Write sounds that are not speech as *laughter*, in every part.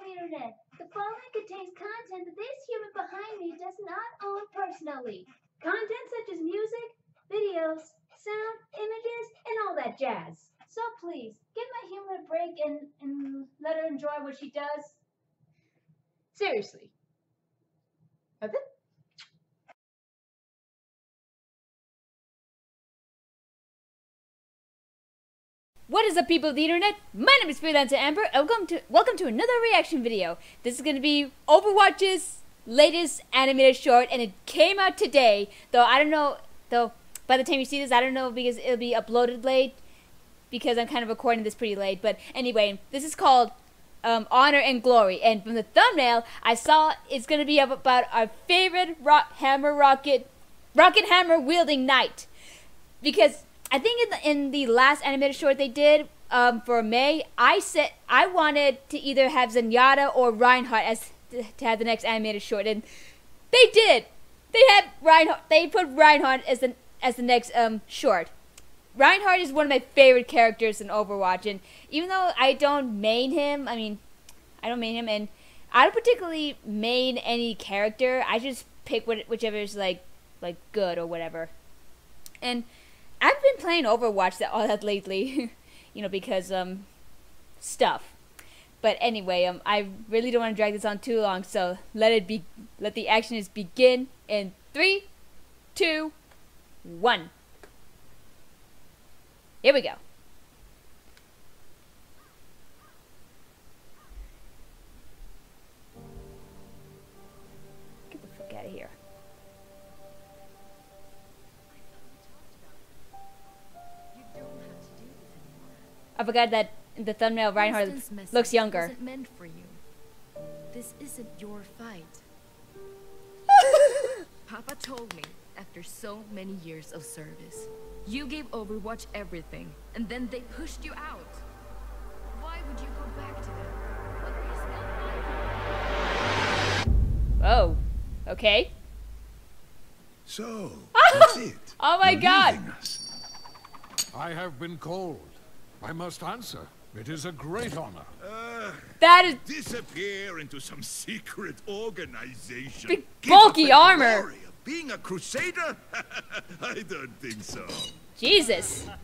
the internet. The following contains content that this human behind me does not own personally. Content such as music, videos, sound, images, and all that jazz. So please, give my human a break and, and let her enjoy what she does. Seriously. That's. What is up people of the internet? My name is Freelancer Amber and welcome to welcome to another reaction video. This is gonna be Overwatch's latest animated short and it came out today. Though I don't know though by the time you see this I don't know because it'll be uploaded late because I'm kind of recording this pretty late. But anyway, this is called um, Honor and Glory and from the thumbnail I saw it's gonna be about our favorite rock hammer rocket rocket hammer wielding knight. Because I think in the in the last animated short they did um, for Mei, I said I wanted to either have Zenyatta or Reinhardt as to have the next animated short, and they did. They had Reinhardt. They put Reinhardt as the as the next um, short. Reinhardt is one of my favorite characters in Overwatch, and even though I don't main him, I mean, I don't main him, and I don't particularly main any character. I just pick what, whichever is like like good or whatever, and I've been playing Overwatch that all that lately, *laughs* you know, because um stuff. But anyway, um I really don't want to drag this on too long, so let it be let the action is begin in three, two, one. Here we go. Get the fuck out of here. I forgot that in the thumbnail Reinhardt looks younger. Wasn't meant for you. This isn't your fight. *laughs* Papa told me after so many years of service, you gave Overwatch everything, and then they pushed you out. Why would you go back to them? What were still? Oh, okay. So, *laughs* that's it. Oh my You're God. us. I have been called. I must answer. It is a great honor. Uh, That is disappear into some secret organization. Big Give up bulky the armor. glory of Being a crusader? *laughs* I don't think so. Jesus. *laughs*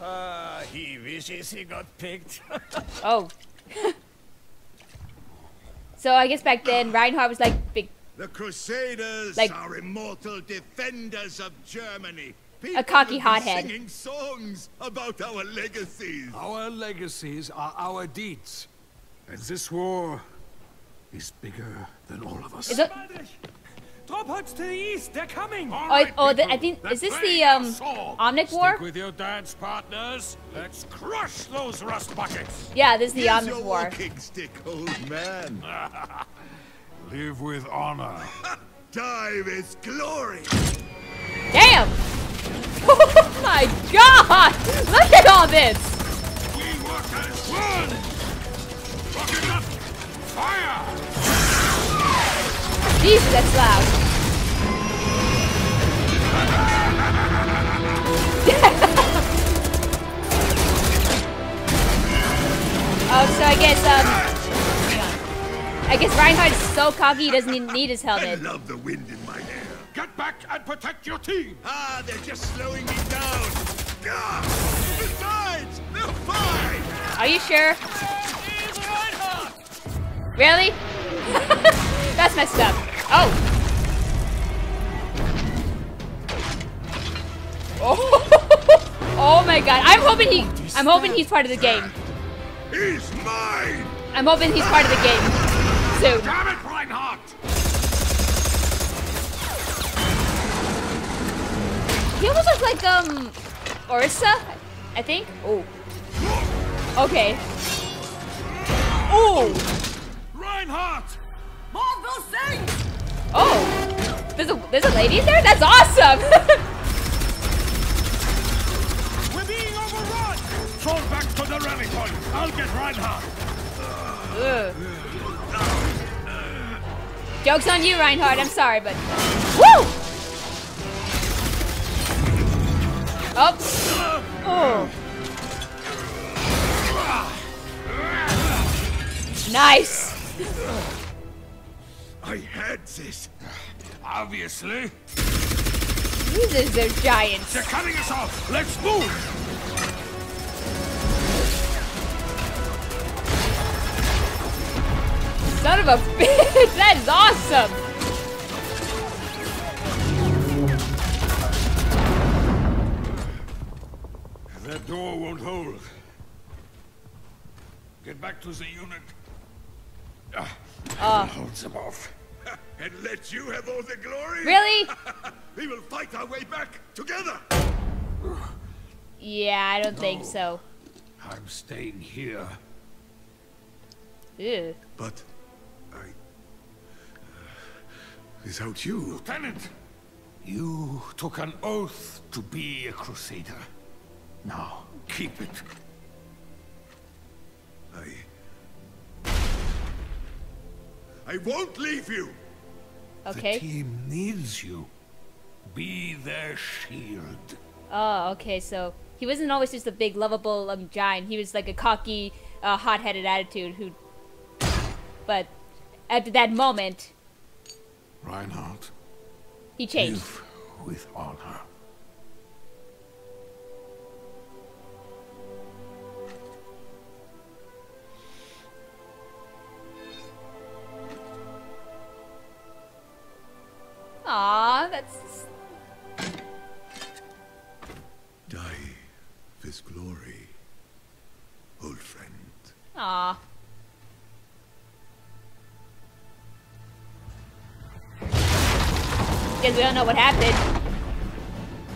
Ah, he wishes he got picked. *laughs* Oh. so I guess back then Reinhardt was like big. The Crusaders Like- are immortal defenders of Germany. A cocky People will be hothead. Singing songs about our legacies. Our legacies are our deeds. And this war is bigger than all of us. Is it? Drop hearts to the east, they're coming! All Oh, right, oh, the, people, I think is this the um our song. Omnic Stick War? with your dance partners. Let's crush those rust buckets. Yeah, this is the Here's Omnic your War. stick, old man. *laughs* Live with honor. *laughs* Time is glory. Damn! Oh *laughs* my god! Look at all this! We work as one. Rocket up. Fire. Jesus, that's loud. *laughs* oh, so I guess, um... I guess Reinhardt is so cocky he doesn't need his helmet. I love the wind in my hair. Get back and protect your team. Ah, they're just slowing me down. Ah, besides, they're fine. Are you sure? Really? *laughs* That's messed up. Oh. Oh. *laughs* oh my god. I'm hoping he I'm hoping he's part of the game. He's mine. I'm hoping he's part of the game soon. Damn it, Reinhardt. Looks like um Orisa, I think. Oh. Okay. Oh. Reinhardt. Oh. There's a there's a lady in there? That's awesome. *laughs* We're being overrun. Fall back to the rally point. I'll get Reinhardt. Ugh. Joke's on you, Reinhardt. I'm sorry, but. Woo! Oh. Oh. Nice. I had this. Obviously. Jesus, they're giants. They're cutting us off. Let's move. Son of a *laughs* bitch. That is awesome. That door won't hold. Get back to the unit. Ah, Uh. hold them off. *laughs* and let you have all the glory? Really? *laughs* we will fight our way back together. Yeah, I don't think so. I'm staying here. Ew. But I. without you, Lieutenant, you took an oath to be a crusader. Now, keep it. I. I won't leave you. Okay. The Okay. team needs you. Be their shield. Oh, okay. So he wasn't always just a big, lovable um, giant. He was like a cocky, uh, hot-headed attitude who. But at that moment, Reinhardt, he changed. live with honor. Aw, that's. Die with glory, old friend. Aw. Because we don't know what happened.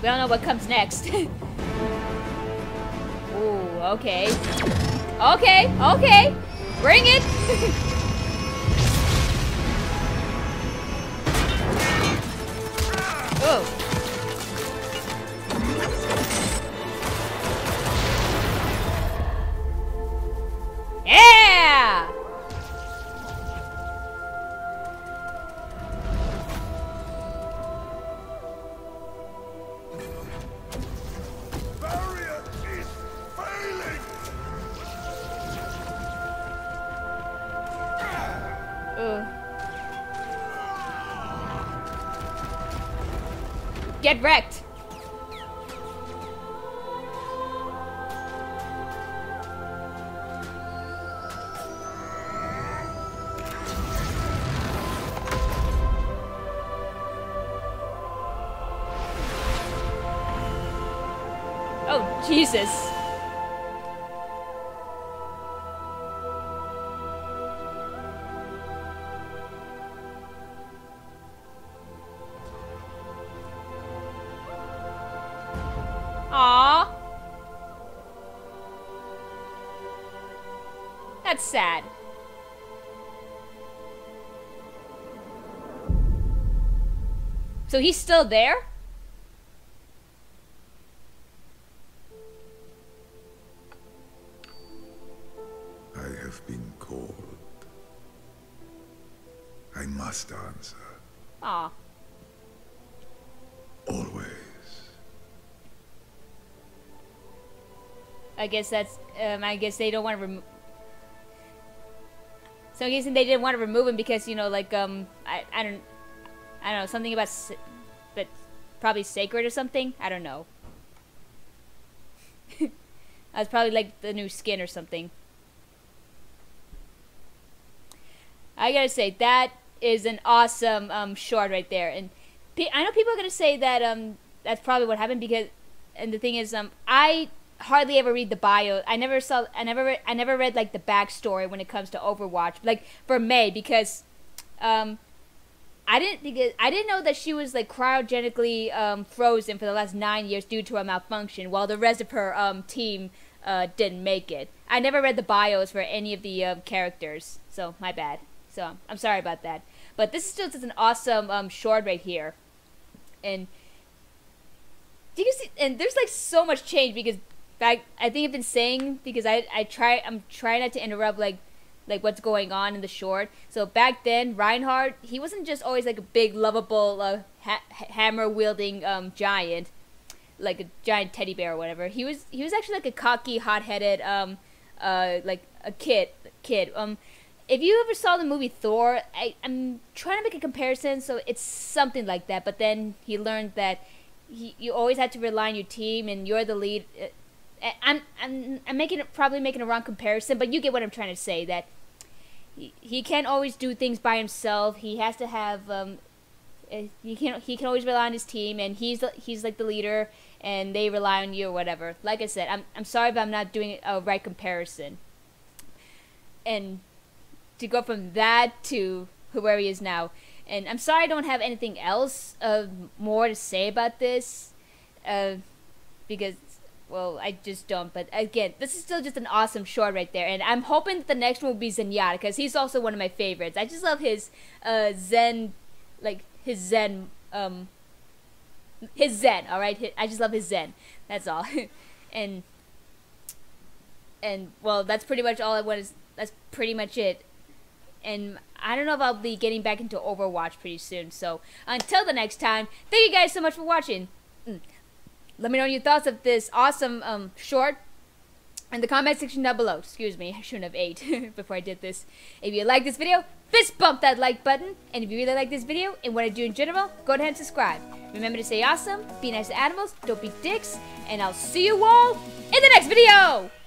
We don't know what comes next. *laughs* Ooh, okay. Okay, okay. Bring it! *laughs* oh. Get wrecked. Oh, Jesus. That's sad. So he's still there? I have been called. I must answer. Ah. Always. I guess that's. Um, I guess they don't want to remove. So I'm guessing they didn't want to remove him because you know, like um, I I don't, I don't know something about, but probably sacred or something. I don't know. *laughs* That's probably like the new skin or something. I gotta say that is an awesome um short right there, and I know people are gonna say that um that's probably what happened because, and the thing is um I hardly ever read the bio. I never saw. I never. Read, I never read like the backstory when it comes to Overwatch. Like for Mei because, um, I didn't because I didn't know that she was like cryogenically um, frozen for the last nine years due to a malfunction, while the rest of her um, team uh, didn't make it. I never read the bios for any of the um, characters, so my bad. So I'm sorry about that. But this is still just an awesome um, short right here, and do you see? And there's like so much change because back I think I've been saying because I I try I'm trying not to interrupt like like what's going on in the short. So back then, Reinhardt, he wasn't just always like a big, lovable, uh, ha- hammer wielding um, giant, like a giant teddy bear or whatever. He was he was actually like a cocky, hot headed, um, uh, like a kid, kid. Um, if you ever saw the movie Thor, I, I'm trying to make a comparison, so it's something like that. But then he learned that he, you always have to rely on your team, and you're the lead. I'm I'm I'm making probably making a wrong comparison, but you get what I'm trying to say. That he, he can't always do things by himself. He has to have um, he can he can always rely on his team, and he's he's like the leader, and they rely on you or whatever. Like I said, I'm I'm sorry, but I'm not doing a right comparison. And to go from that to where he is now, and I'm sorry I don't have anything else uh, more to say about this, uh, because well, I just don't. But again, this is still just an awesome short right there, and I'm hoping that the next one will be Zenyatta because he's also one of my favorites. I just love his uh, Zen, like his Zen, um, his Zen. All right, I just love his Zen. That's all, *laughs* and and well, that's pretty much all I want. Is that's pretty much it. And I don't know if I'll be getting back into Overwatch pretty soon. So until the next time, thank you guys so much for watching. Mm. Let me know your thoughts of this awesome um, short in the comment section down below. Excuse me, *laughs* I shouldn't have ate *laughs* before I did this. If you like this video, fist bump that like button. And if you really like this video and what I do in general, go ahead and subscribe. Remember to stay awesome, be nice to animals, don't be dicks, and I'll see you all in the next video!